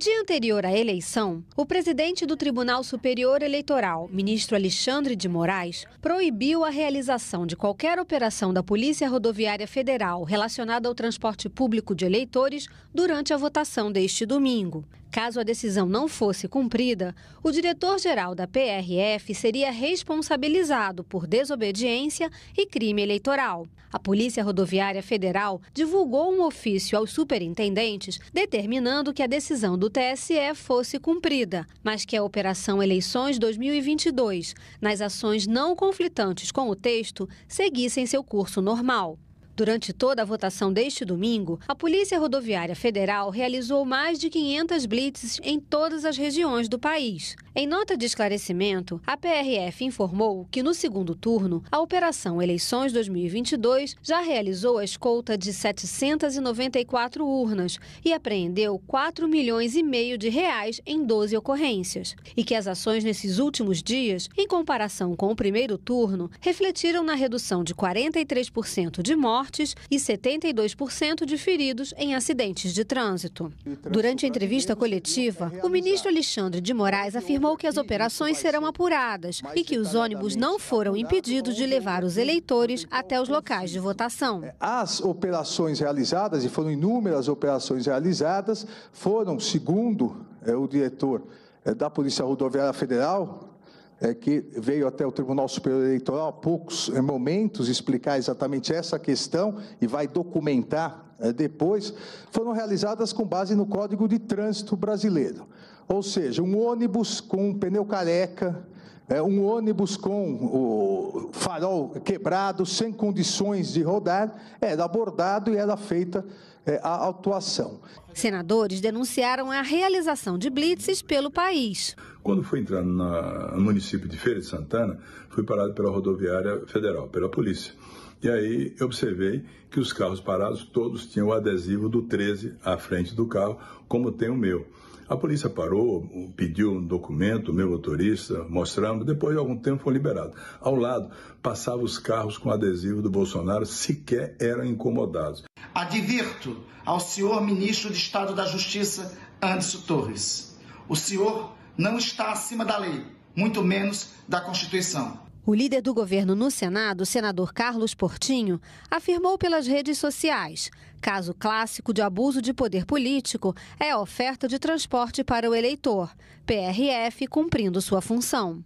Dia anterior à eleição, o presidente do Tribunal Superior Eleitoral, ministro Alexandre de Moraes, proibiu a realização de qualquer operação da Polícia Rodoviária Federal relacionada ao transporte público de eleitores durante a votação deste domingo. Caso a decisão não fosse cumprida, o diretor-geral da PRF seria responsabilizado por desobediência e crime eleitoral. A Polícia Rodoviária Federal divulgou um ofício aos superintendentes determinando que a decisão do TSE fosse cumprida, mas que a Operação Eleições 2022, nas ações não conflitantes com o texto, seguissem seu curso normal. Durante toda a votação deste domingo, a Polícia Rodoviária Federal realizou mais de 500 blitzes em todas as regiões do país. Em nota de esclarecimento, a PRF informou que no segundo turno, a Operação Eleições 2022 já realizou a escolta de 794 urnas e apreendeu 4 milhões e meio de reais em 12 ocorrências. E que as ações nesses últimos dias, em comparação com o primeiro turno, refletiram na redução de 43% de mortes mortes e 72% de feridos em acidentes de trânsito. Durante a entrevista coletiva, o ministro Alexandre de Moraes afirmou que as operações serão apuradas e que os ônibus não foram impedidos de levar os eleitores até os locais de votação. As operações realizadas, e foram inúmeras operações realizadas, foram, segundo é, o diretor é, da Polícia Rodoviária Federal, é, que veio até o Tribunal Superior Eleitoral há poucos é, momentos explicar exatamente essa questão e vai documentar é, depois, foram realizadas com base no Código de Trânsito Brasileiro. Ou seja, um ônibus com um pneu careca, é, um ônibus com o farol quebrado, sem condições de rodar, era abordado e era feita é, a autuação. Senadores denunciaram a realização de blitzes pelo país. Quando fui entrar no município de Feira de Santana, fui parado pela rodoviária federal, pela polícia. E aí eu observei que os carros parados todos tinham o adesivo do 13 à frente do carro, como tem o meu. A polícia parou, pediu um documento, meu motorista, mostramos, depois de algum tempo foi liberado. Ao lado, passavam os carros com adesivo do Bolsonaro, sequer eram incomodados. Advirto ao senhor ministro de Estado da Justiça, Anderson Torres. O senhor não está acima da lei, muito menos da Constituição. O líder do governo no Senado, senador Carlos Portinho, afirmou pelas redes sociais: caso clássico de abuso de poder político é a oferta de transporte para o eleitor, PRF cumprindo sua função.